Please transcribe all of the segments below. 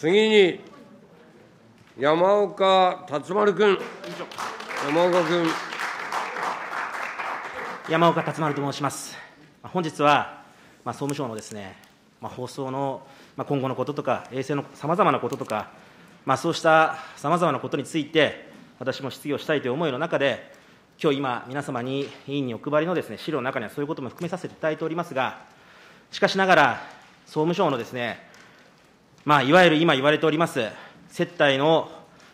次に、山岡達丸君。山岡君。山岡達丸と申します。本日は、まあ、総務省のですね、まあ、放送の、まあ、今後のこととか、衛星のさまざまなこととか、まあ、そうしたさまざまなことについて、私も質疑をしたいという思いの中で、きょう今、皆様に委員にお配りのです、ね、資料の中にはそういうことも含めさせていただいておりますが、しかしながら、総務省のですね、まあ、いわゆる今言われております、接待の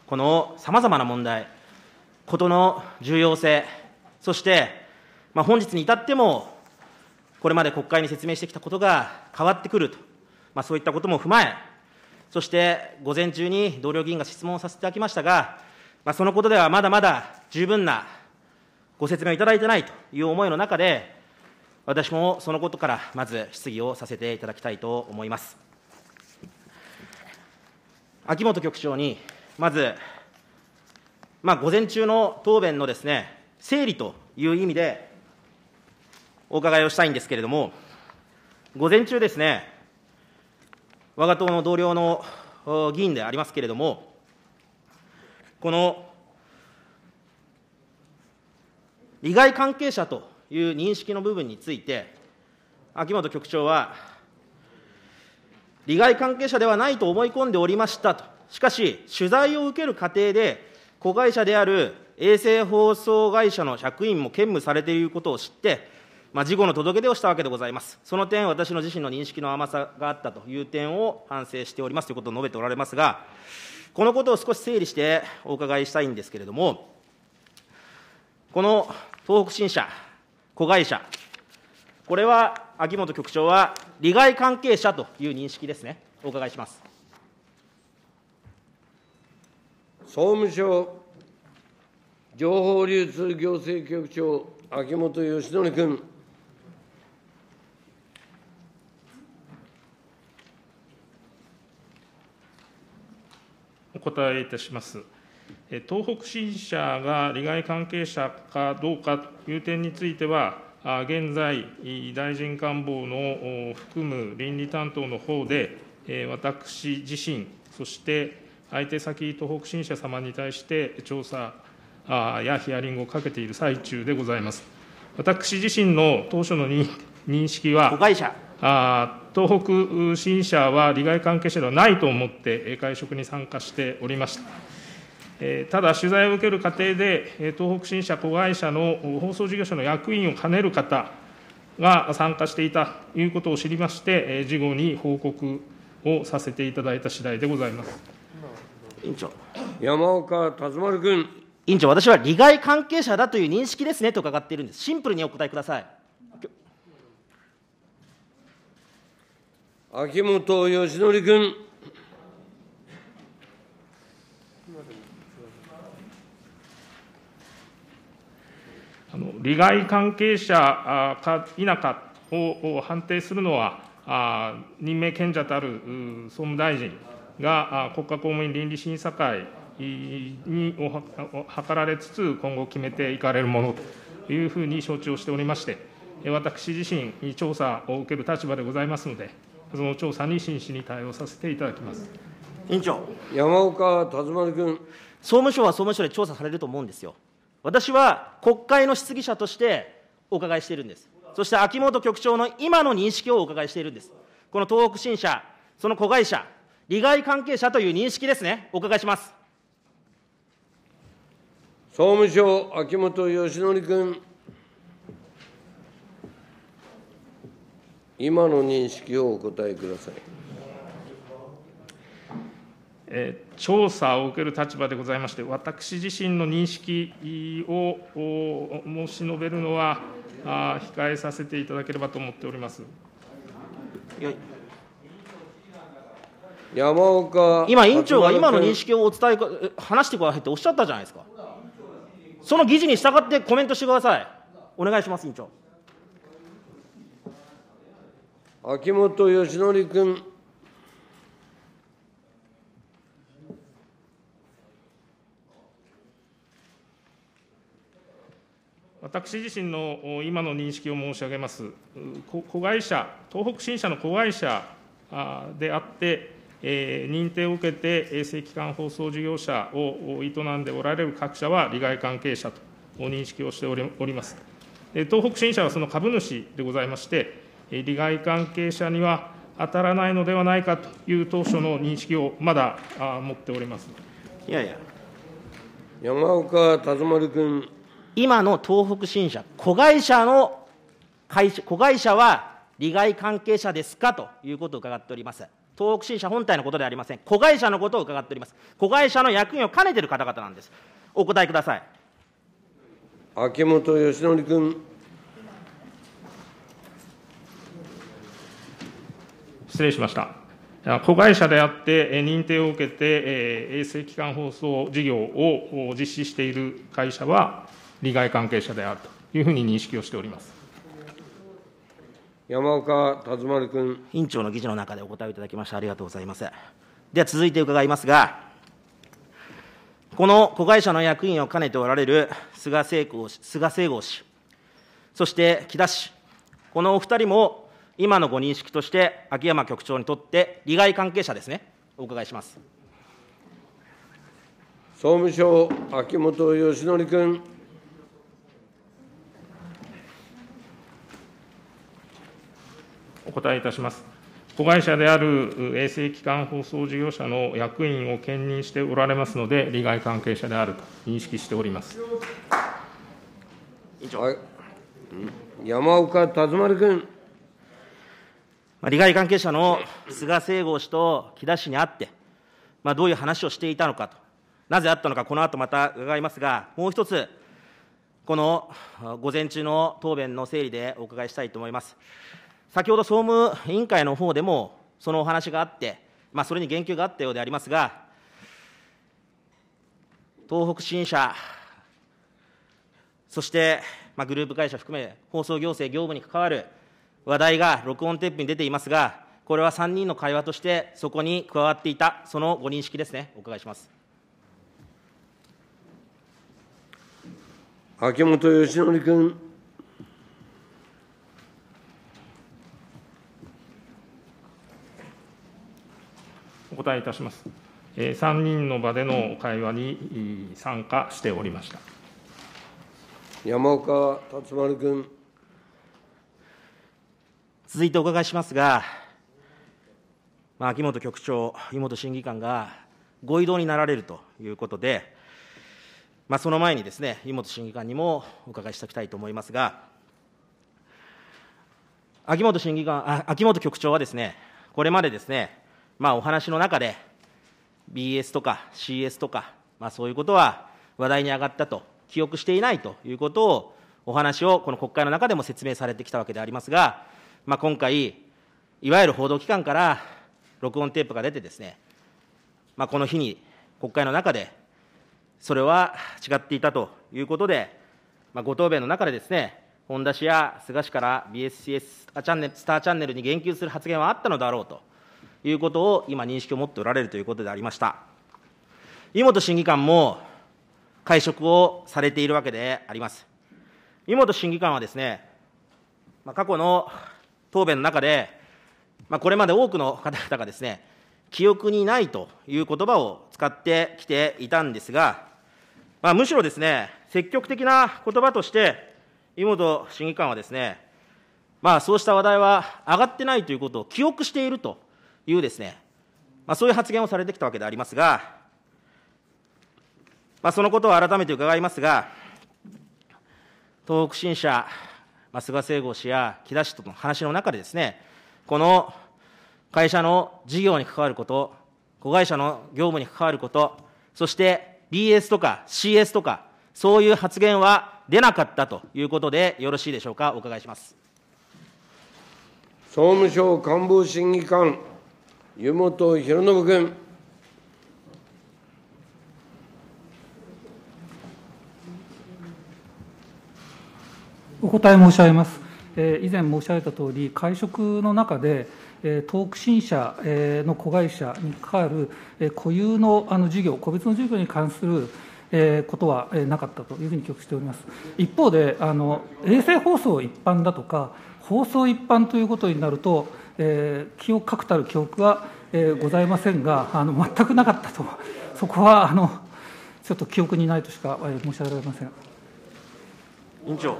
このさまざまな問題、ことの重要性、そして、まあ、本日に至っても、これまで国会に説明してきたことが変わってくると、まあ、そういったことも踏まえ、そして午前中に同僚議員が質問させていただきましたが、まあ、そのことではまだまだ十分なご説明をいただいてないという思いの中で、私もそのことからまず質疑をさせていただきたいと思います。秋元局長に、まず、まあ、午前中の答弁のですね、整理という意味で、お伺いをしたいんですけれども、午前中ですね、我が党の同僚の議員でありますけれども、この利害関係者という認識の部分について、秋元局長は、利害関係者ではないと思い込んでおりましたと、しかし、取材を受ける過程で、子会社である衛星放送会社の役員も兼務されていることを知って、まあ、事後の届け出をしたわけでございます。その点、私の自身の認識の甘さがあったという点を反省しておりますということを述べておられますが、このことを少し整理してお伺いしたいんですけれども、この東北新社、子会社、これは秋元局長は利害関係者という認識ですね。お伺いします。総務省情報流通行政局長、秋元義則君。お答えいたします。東北新社が利害関係者かどうかという点については、現在、大臣官房の含む倫理担当のほうで、私自身、そして相手先、東北新社様に対して調査やヒアリングをかけている最中でございます。私自身の当初の認識は、子会社東北新社は利害関係者ではないと思って会食に参加しておりました。ただ、取材を受ける過程で、東北新社子会社の放送事業者の役員を兼ねる方が参加していたということを知りまして、事後に報告をさせていただいた次第でございます委員長山岡達丸君。委員長、私は利害関係者だという認識ですねと伺っているんです、シンプルにお答えください。秋元義則君。利害関係者か否かを判定するのは、任命権者たる総務大臣が国家公務員倫理審査会にを図られつつ、今後決めていかれるものというふうに承知をしておりまして、私自身、調査を受ける立場でございますので、その調査に真摯に対応させていただきます委員長。山岡達丸君。総務省は総務省で調査されると思うんですよ。私は国会の質疑者としてお伺いしているんです。そして秋元局長の今の認識をお伺いしているんです。この東北新社、その子会社、利害関係者という認識ですね、お伺いします。総務省、秋元義則君。今の認識をお答えください。調査を受ける立場でございまして、私自身の認識を申し述べるのは控えさせていただければと思っております。山岡今、委員長が今の認識をお伝え、話してくださいっておっしゃったじゃないですか。その議事に従ってコメントしてください。お願いします、委員長。秋元義則君。私自身の今の認識を申し上げます、子会社、東北新社の子会社であって、認定を受けて衛星基幹放送事業者を営んでおられる各社は利害関係者と認識をしております。東北新社はその株主でございまして、利害関係者には当たらないのではないかという当初の認識をまだ持っております。いやいや、山岡達丸君。今の東北新社、子会社の会社、子会社は利害関係者ですかということを伺っております。東北新社本体のことではありません。子会社のことを伺っております。子会社の役員を兼ねている方々なんです。お答えください。秋元義則君。失礼しました。あ子会社であって、えー認定を受けて、えー衛星基幹放送事業をお実施している会社は、利害関係者であるというふうに認識をしております。山岡達丸君。委員長の議事の中でお答えをいただきましてありがとうございます。では続いて伺いますが、この子会社の役員を兼ねておられる菅聖子氏菅聖吾氏、そして木田氏、このお二人も今のご認識として、秋山局長にとって利害関係者ですね、お伺いします。総務省、秋元義則君。答えいたします。子会社であるう衛星基幹放送事業者の役員を兼任しておられますので、利害関係者であると認識しております。委員長はいうん山岡達丸君。まあ、利害関係者の菅聖吾氏と木田氏に会って、まあ、どういう話をしていたのかと、なぜあったのか、この後また伺いますが、もう一つ、このあ午前中の答弁の整理でお伺いしたいと思います。先ほど総務委員会の方でも、そのお話があって、まあ、それに言及があったようでありますが、東北新社、そして、まあ、グループ会社含め、放送行政業務に関わる話題が録音テープに出ていますが、これは3人の会話として、そこに加わっていた、そのご認識ですね、お伺いします。秋元義則君。お答えいたします。えー3人の場での会話に参加しておりました。山岡達丸君。続いてお伺いしますが、まあ、秋元局長、井本審議官がご異動になられるということで、まあ、その前にですね、井本審議官にもお伺いしておきたいと思いますが、秋元審議官、あ秋元局長はですね、これまでですね、まあ、お話の中で、BS とか CS とか、まあ、そういうことは話題に上がったと、記憶していないということを、お話をこの国会の中でも説明されてきたわけでありますが、まあ、今回、いわゆる報道機関から録音テープが出てですね、まあ、この日に国会の中で、それは違っていたということで、まあ、ご答弁の中でですね、本田氏や菅氏から BSCS スターチャンネルスターチャンネルに言及する発言はあったのだろうと。いうことを今、認識を持っておられるということでありました。井本審議官も会食をされているわけであります。井本審議官はですね、まあ、過去の答弁の中で、まあ、これまで多くの方々がですね、記憶にないという言葉を使ってきていたんですが、まあ、むしろですね、積極的な言葉として、井本審議官はですね、まあ、そうした話題は上がってないということを記憶しているというですね、まあ、そういう発言をされてきたわけでありますが、まあ、そのことを改めて伺いますが、東北新社、まあ、菅聖吾氏や木田氏との話の中でですね、この会社の事業に関わること、子会社の業務に関わること、そして BS とか CS とか、そういう発言は出なかったということでよろしいでしょうか、お伺いします。総務省官房審議官、湯本博信君。お答え申し上げます。えー以前申し上げたとおり、会食の中で、えー東北新社の子会社に関わる固有の事業、個別の事業に関することはなかったというふうに記憶しております。一方で、あの衛星放送一般だとか、放送一般ということになると、えー記憶確たる記憶は、えーございませんが、あの全くなかったと、そこはあのちょっと記憶にないとしかえー申し上げられません。委員長、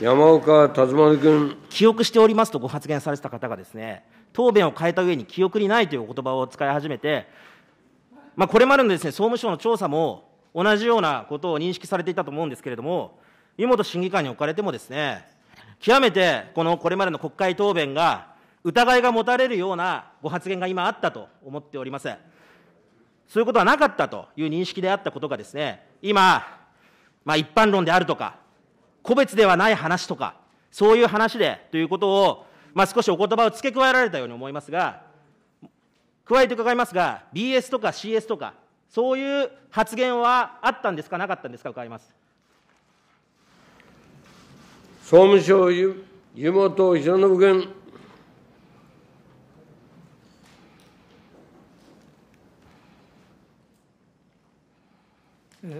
山岡達丸君。記憶しておりますとご発言されてた方がですね、答弁を変えた上に記憶にないというお言葉を使い始めて、まあ、これまでのですね、総務省の調査も同じようなことを認識されていたと思うんですけれども、井本審議官におかれてもですね、極めてこのこれまでの国会答弁が疑いが持たれるようなご発言が今あったと思っております。そういうことはなかったという認識であったことがですね、今、まあ、一般論であるとか、個別ではない話とか、そういう話でということを、まあ、少しお言葉を付け加えられたように思いますが、加えて伺いますが、BS とか CS とか、そういう発言はあったんですか、なかったんですか、伺います。総務省湯本博信君。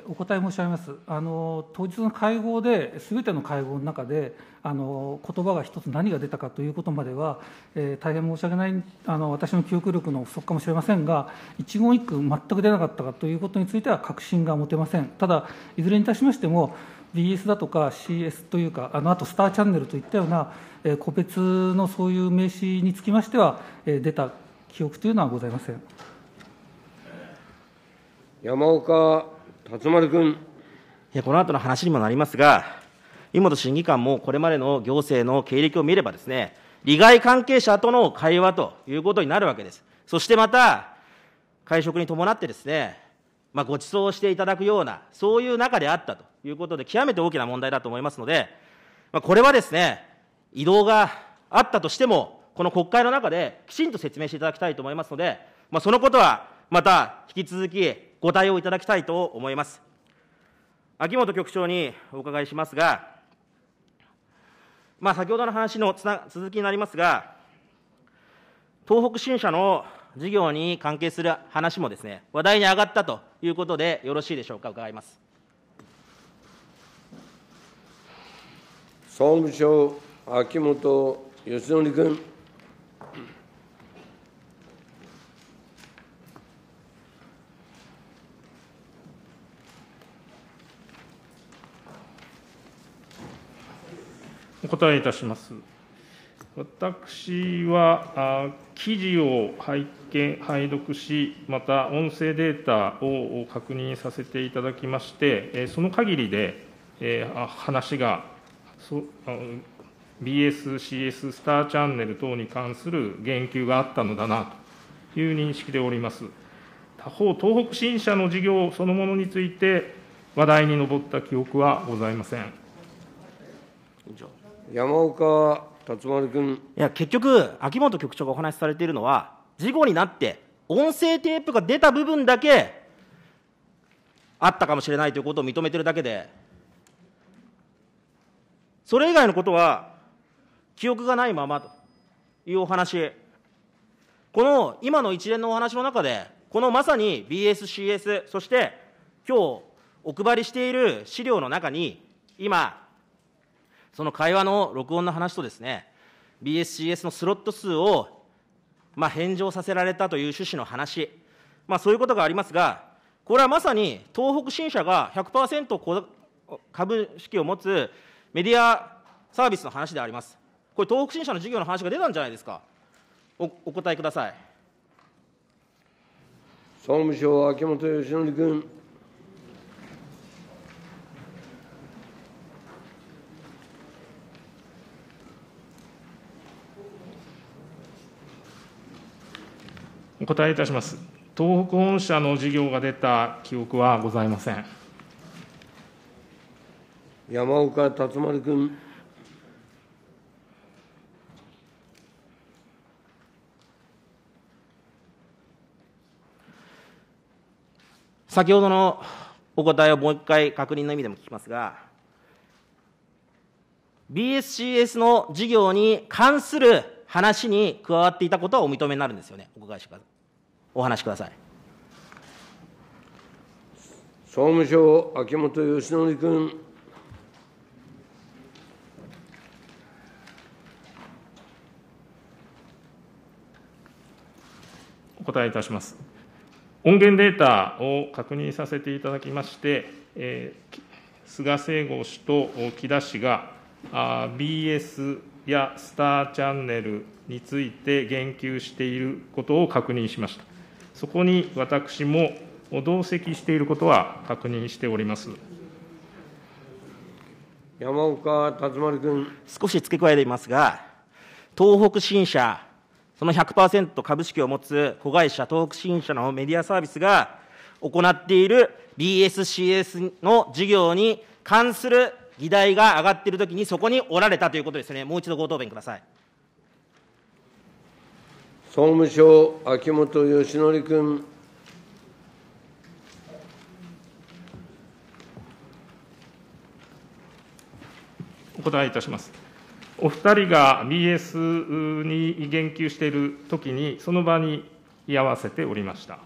お答え申し上げます。あの当日の会合で、すべての会合の中で、あの言葉が一つ何が出たかということまでは、えー大変申し訳ないあの私の記憶力の不足かもしれませんが、一言一句全く出なかったかということについては確信が持てません。ただ、いずれにいたしましても、BS だとか CS というか、あのあとスターチャンネルといったような、えー個別のそういう名詞につきましては、えー出た記憶というのはございません。山岡達丸君。いやこの後の話にもなりますが、井本審議官もこれまでの行政の経歴を見ればですね、利害関係者との会話ということになるわけです。そしてまた、会食に伴ってですね、まあ、ご馳走していただくような、そういう中であったということで、極めて大きな問題だと思いますので、まあ、これはですね、移動があったとしても、この国会の中できちんと説明していただきたいと思いますので、まあ、そのことはまた引き続きご対応いただきたいと思います。秋元局長にお伺いしますが、まあ、先ほどの話のつな続きになりますが、東北新社の事業に関係する話もですね、話題に上がったということでよろしいでしょうか、伺います。総務省秋元義則君。お答えいたします。私は、記事を拝見、拝読し、また音声データを確認させていただきまして、その限りで、話が、BS、CS、スターチャンネル等に関する言及があったのだなという認識でおります。他方、東北新社の事業そのものについて、話題に上った記憶はございません。山岡達丸君。いや、結局、秋元局長がお話しされているのは、事故になって、音声テープが出た部分だけあったかもしれないということを認めてるだけで、それ以外のことは、記憶がないままというお話、この今の一連のお話の中で、このまさに BS、CS、そして今日お配りしている資料の中に、今、その会話の録音の話とですね、BSCS のスロット数を、まあ、返上させられたという趣旨の話、まあ、そういうことがありますが、これはまさに東北新社が100%株式を持つメディアサービスの話であります。これ、東北新社の事業の話が出たんじゃないですか。おお答えください。総務省秋元義則君。お答えいたします。東北本社の事業が出た記憶はございません。山岡達丸君。先ほどのお答えをもう一回確認の意味でも聞きますが、BSCS の事業に関する話に加わっていたことはお認めになるんですよね。お伺いしてください。お話しください。総務省秋元義則君。お答えいたします。音源データを確認させていただきまして、えー菅清吾氏と木田氏が、あー BS やスターチャンネルについて言及していることを確認しました。そこに私も同席していることは確認しております。山岡達丸君。少し付け加えていますが、東北新社、その100%株式を持つ子会社、東北新社のメディアサービスが行っている BSCS の事業に関する議題が上がっているときに、そこにおられたということですね、もう一度ご答弁ください。総務省、秋元義則君。お答えいたします。お二人が BS に言及しているときに、その場に居合わせておりました。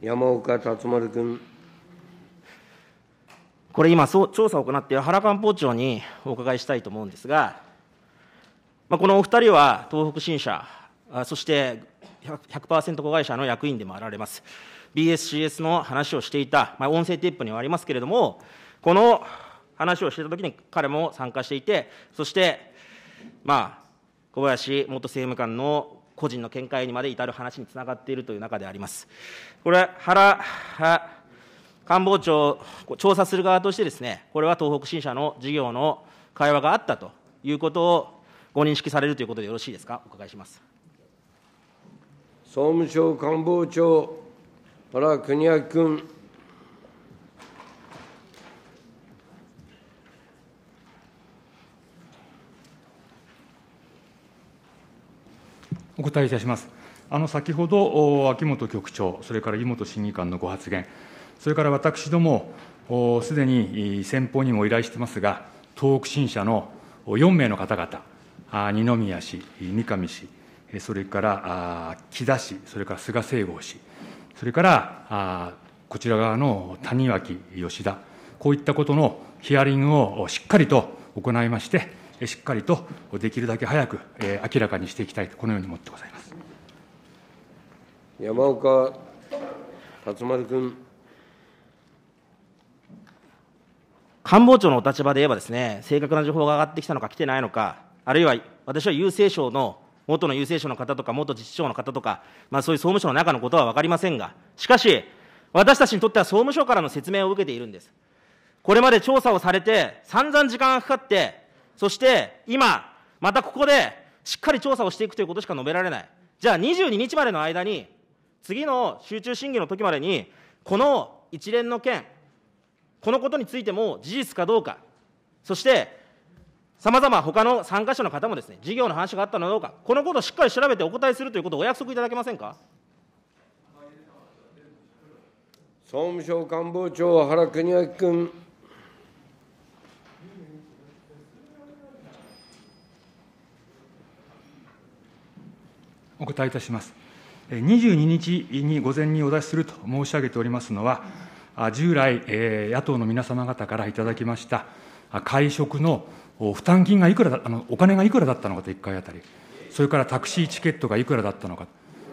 山岡達丸君。これ今、そう調査を行っている原官房長にお伺いしたいと思うんですが、まあ、このお二人は東北新社、そして100%子会社の役員でもあられます。BSCS の話をしていた、まあ、音声テープにはありますけれども、この話をしていたときに彼も参加していて、そして、まあ、小林元政務官の個人の見解にまで至る話につながっているという中であります。これ、原官房長、調査する側としてですね、これは東北新社の事業の会話があったということをご認識されるということでよろしいですか、お伺いします。総務省官房長、原邦明君。お答えいたします。あの先ほど、お秋元局長、それから井本審議官のご発言、それから私ども、おすでに先方にも依頼してますが、東北新社の4名の方々、あ二宮氏、三上氏、えそれからあ木田氏、それから菅清吾氏、それからあこちら側の谷脇吉田、こういったことのヒアリングをしっかりと行いまして、えしっかりとできるだけ早く、えー明らかにしていきたいと、このように思ってございます。山岡達丸君。官房長のお立場で言えばですね、正確な情報が上がってきたのか来てないのか、あるいは私は郵政省の、元の郵政省の方とか、元自治省の方とか、まあ、そういう総務省の中のことは分かりませんが、しかし、私たちにとっては総務省からの説明を受けているんです。これまで調査をされて、散々時間がかかって、そして今、またここでしっかり調査をしていくということしか述べられない。じゃあ22日までの間に、次の集中審議の時までに、この一連の件、このことについても事実かどうか、そして、さまざま他の参加者の方もですね、事業の話があったのかどうか、このことをしっかり調べてお答えするということをお約束いただけませんか？総務省官房長、原邦明君。お答えいたします。えー22日に午前にお出しすると申し上げておりますのは、あ従来、えー野党の皆様方からいただきました、あ会食のお負担金がいくらだあの、お金がいくらだったのかと、1回あたり、それからタクシーチケットがいくらだったのか、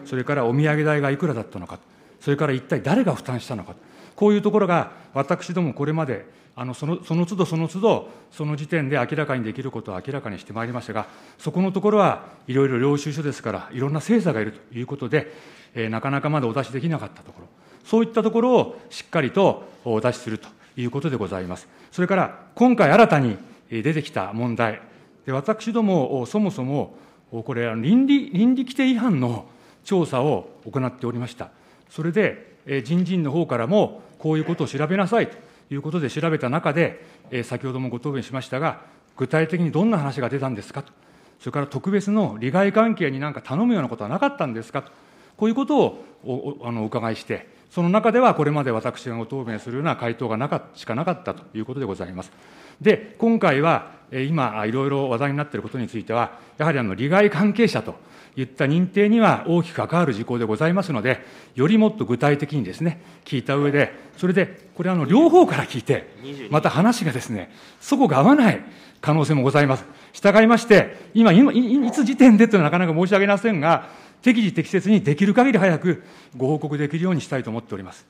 それからお土産代がいくらだったのか、それから一体誰が負担したのか、こういうところが、私どもこれまで、あのそのその都度その都度、その時点で明らかにできることを明らかにしてまいりましたが、そこのところはいろいろ領収書ですから、いろんな精査がいるということで、えーなかなかまだお出しできなかったところ、そういったところをしっかりとお出しするということでございます。それから、今回新たに出てきた問題、で私ども、そもそも、これ、倫理倫理規定違反の調査を行っておりました。それで、人事院の方からも、こういうことを調べなさいということで調べた中で、先ほどもご答弁しましたが、具体的にどんな話が出たんですかと、それから特別の利害関係になんか頼むようなことはなかったんですかと、こういうことをおおあのお伺いして、その中ではこれまで私がご答弁するような回答がなかしかなかったということでございます。で、今回は、今、いろいろ話題になっていることについては、やはりあの利害関係者といった認定には大きく関わる事項でございますので、よりもっと具体的にですね、聞いた上で、それで、これあの、両方から聞いて、また話がですね、そこが合わない可能性もございます。従いまして、今、今いつ時点でというのはなかなか申し上げませんが、適時適切にできる限り早くご報告できるようにしたいと思っております。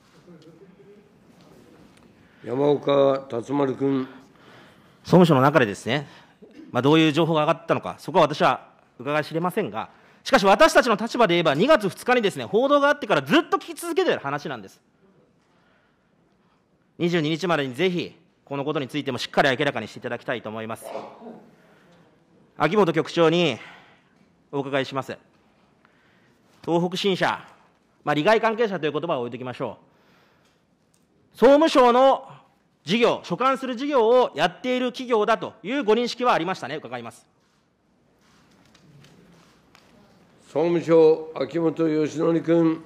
山岡達丸君。総務省の中でですね、まあ、どういう情報が上がったのか、そこは私は伺い知れませんが、しかし私たちの立場で言えば、2月2日にですね、報道があってからずっと聞き続けている話なんです。22日までにぜひ、このことについてもしっかり明らかにしていただきたいと思います。秋元局長にお伺いします。東北新社、まあ、利害関係者という言葉を置いておきましょう。総務省の事業、所管する事業をやっている企業だというご認識はありましたね、伺います。総務省、秋元義則君。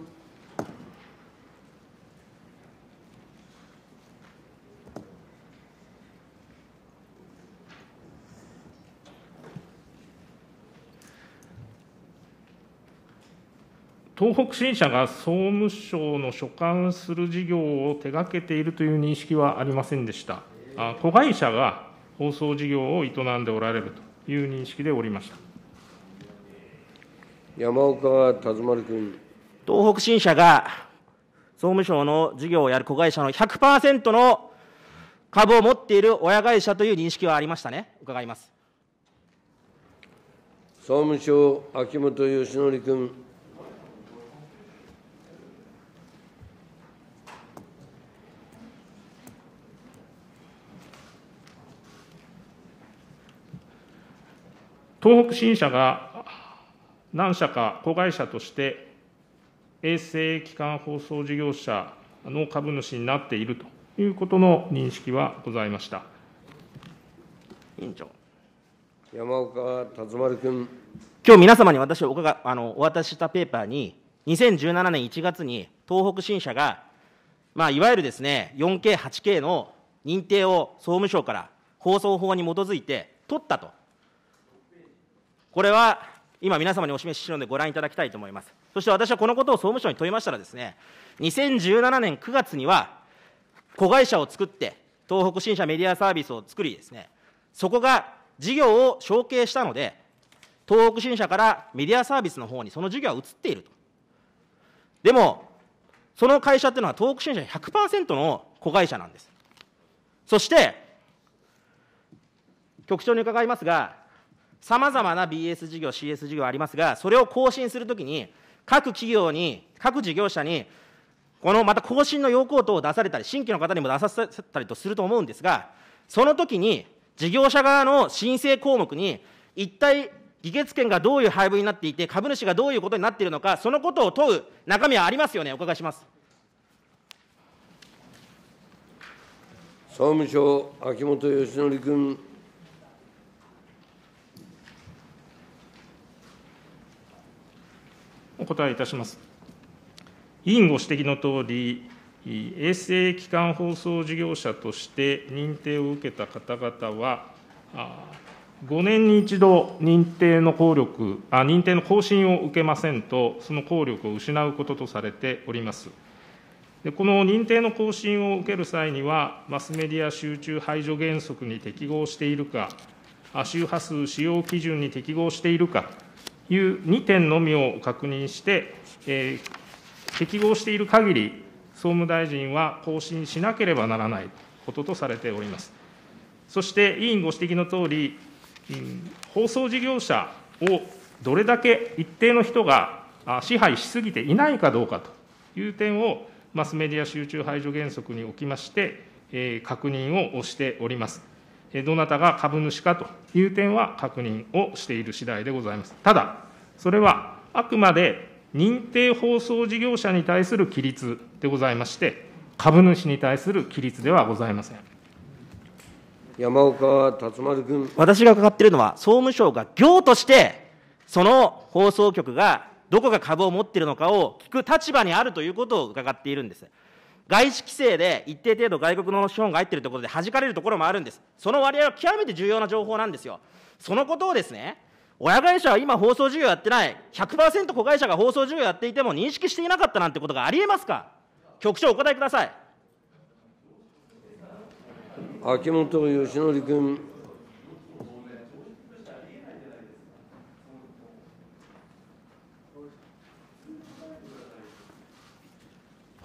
東北新社が総務省の所管する事業を手がけているという認識はありませんでした。子会社が放送事業を営んでおられるという認識でおりました。山岡達丸君。東北新社が総務省の事業をやる子会社の100%の株を持っている親会社という認識はありましたね。伺います。総務省、秋元義則君。東北新社が何社か子会社として衛星基幹放送事業者の株主になっているということの認識はございました。委員長。山岡達丸君。今日皆様に私お伺あのお渡ししたペーパーに、2017年1月に東北新社が、まあ、いわゆるですね 4K、8K の認定を総務省から放送法に基づいて取ったとこれは今皆様にお示ししているのでご覧いただきたいと思います。そして私はこのことを総務省に問いましたらですね、2017年9月には子会社を作って、東北新社メディアサービスを作りですね、そこが事業を承継したので、東北新社からメディアサービスの方にその事業は移っていると。でも、その会社っていうのは東北新社100%の子会社なんです。そして、局長に伺いますが、さまざまな BS 事業、CS 事業ありますが、それを更新するときに、各企業に、各事業者に、このまた更新の要項等を出されたり、新規の方にも出させたりとすると思うんですが、その時に、事業者側の申請項目に、一体、議決権がどういう配分になっていて、株主がどういうことになっているのか、そのことを問う中身はありますよね、お伺いします。総務省、秋元義則君。お答えいたします。委員ご指摘のとおり、衛星基幹放送事業者として認定を受けた方々は、5年に一度、認定の効力あ、認定の更新を受けませんと、その効力を失うこととされております。でこの認定の更新を受ける際には、マスメディア集中排除原則に適合しているか、周波数使用基準に適合しているかいう2点のみを確認して、えー、適合している限り、総務大臣は更新しなければならないこととされております。そして委員ご指摘のとおり、放送事業者をどれだけ一定の人が支配しすぎていないかどうかという点を、マスメディア集中排除原則におきまして、確認をしております。どなたが株主かという点は確認をしている次第でございます。ただ、それはあくまで認定放送事業者に対する規律でございまして、株主に対する規律ではございません。山岡達丸君。私が伺っているのは、総務省が業として、その放送局がどこが株を持っているのかを聞く立場にあるということを伺っているんです。外資規制で一定程度外国の資本が入っているところで弾かれるところもあるんです。その割合は極めて重要な情報なんですよ。そのことをですね、親会社は今放送事業やってない、100%子会社が放送事業やっていても認識していなかったなんてことがありえますか？局長お答えください。秋元義則君。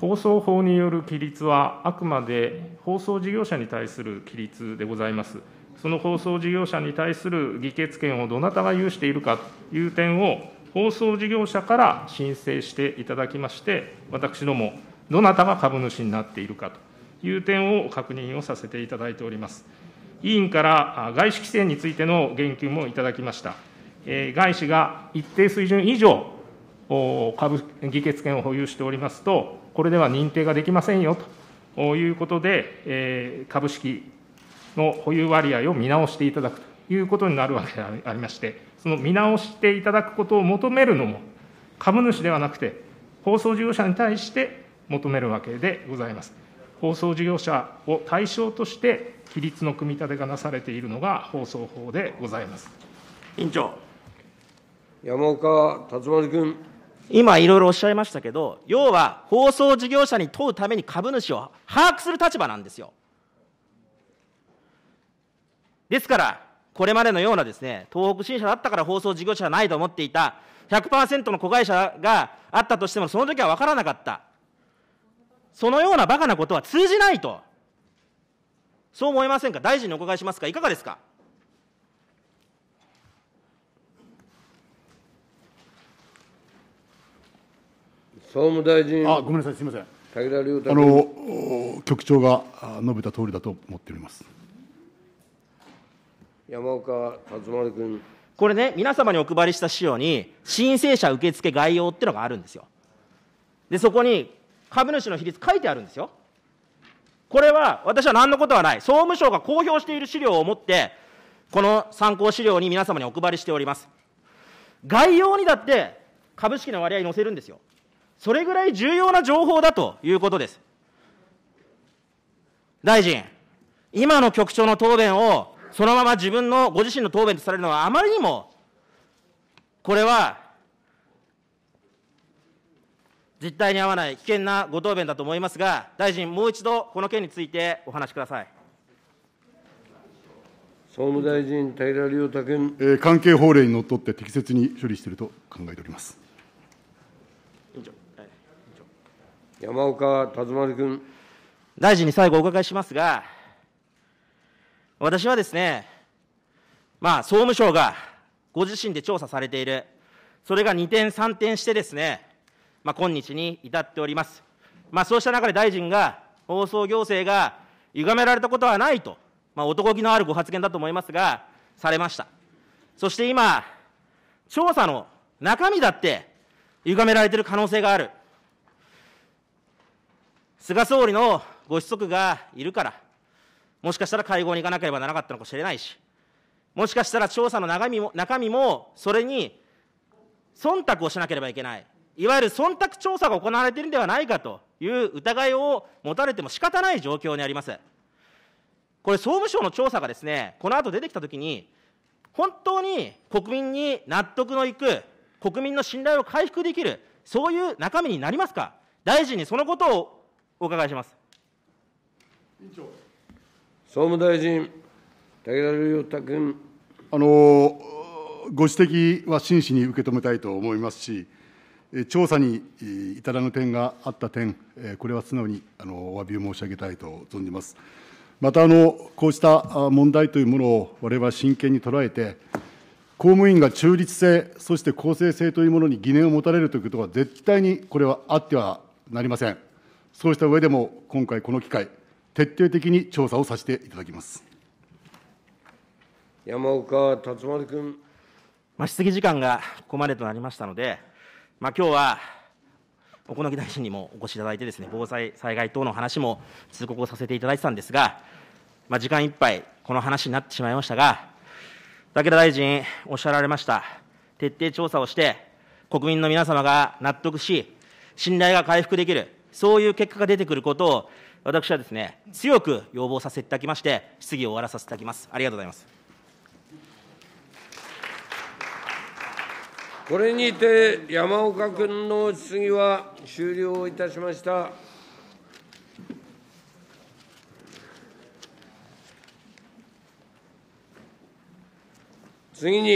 放送法による規律は、あくまで放送事業者に対する規律でございます。その放送事業者に対する議決権をどなたが有しているかという点を、放送事業者から申請していただきまして、私ども、どなたが株主になっているかという点を確認をさせていただいております。委員から外資規制についての言及もいただきました。外資が一定水準以上、株議決権を保有しておりますと、これでは認定ができませんよということで、株式の保有割合を見直していただくということになるわけでありまして、その見直していただくことを求めるのも、株主ではなくて、放送事業者に対して求めるわけでございます。放送事業者を対象として、規律の組み立てがなされているのが放送法でございます。委員長。山岡達丸君。今、いろいろおっしゃいましたけど、要は放送事業者に問うために株主を把握する立場なんですよ。ですから、これまでのようなですね、東北新社だったから放送事業者はないと思っていた、100%の子会社があったとしても、その時は分からなかった。そのようなバカなことは通じないと。そう思いませんか？大臣にお伺いしますか？いかがですか？総務大臣。あ、ごめんなさい、すみません。武田良太あの、局長が述べた通りだと思っております。山岡達丸君。これね、皆様にお配りした資料に、申請者受付概要っていうのがあるんですよ。で、そこに株主の比率書いてあるんですよ。これは私は何のことはない、総務省が公表している資料を持って、この参考資料に皆様にお配りしております。概要にだって株式の割合載せるんですよ。それぐらい重要な情報だということです。大臣、今の局長の答弁をそのまま自分のご自身の答弁とされるのはあまりにも、これは実態に合わない危険なご答弁だと思いますが、大臣、もう一度この件についてお話しください。総務大臣、平良太君。えー、関係法令にのっとって適切に処理していると考えております。委員長はい山岡達丸君。大臣に最後お伺いしますが、私はですね、まあ、総務省がご自身で調査されている、それが二転三転してですね、まあ、今日に至っております。まあ、そうした中で大臣が、放送行政が歪められたことはないと、まあ、男気のあるご発言だと思いますが、されました。そして今、調査の中身だって歪められている可能性がある。菅総理のご子息がいるから、もしかしたら会合に行かなければならなかったのかもしれないし、もしかしたら調査の中身も中身もそれに忖度をしなければいけない、いわゆる忖度調査が行われているんではないかという疑いを持たれても仕方ない状況にあります。これ、総務省の調査がですね、この後出てきたときに、本当に国民に納得のいく、国民の信頼を回復できる、そういう中身になりますか、大臣にそのことをお伺いします。総務大臣、武田良太君。あの、ご指摘は真摯に受け止めたいと思いますし、えー調査にえー至らぬ点があった点、えーこれは素直にあのお詫びを申し上げたいと存じます。またあの、こうしたあ問題というものをわれわれ真剣に捉えて、公務員が中立性、そして公正性というものに疑念を持たれるということは、絶対にこれはあってはなりません。そうした上でも、今回、この機会、徹底的に調査をさせていただきます。山岡達丸君。まあ、質疑時間がここまでとなりましたので、まあ、今日は小此木大臣にもお越しいただいてですね、防災、災害等の話も通告をさせていただいてたんですが、まあ、時間いっぱいこの話になってしまいましたが、武田大臣おっしゃられました、徹底調査をして、国民の皆様が納得し、信頼が回復できる、そういう結果が出てくることを、私はですね、強く要望させていただきまして、質疑を終わらさせていただきます。ありがとうございます。これにて山岡君の質疑は終了いたしました。次に